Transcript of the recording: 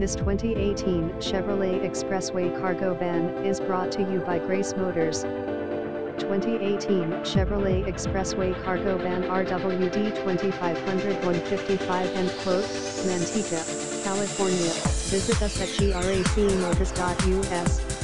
This 2018 Chevrolet Express cargo van is brought to you by Grace Motors. 2018 Chevrolet Express cargo van RWD 2500 155 end quote, Manteca, California. Visit us at gracemotors.us.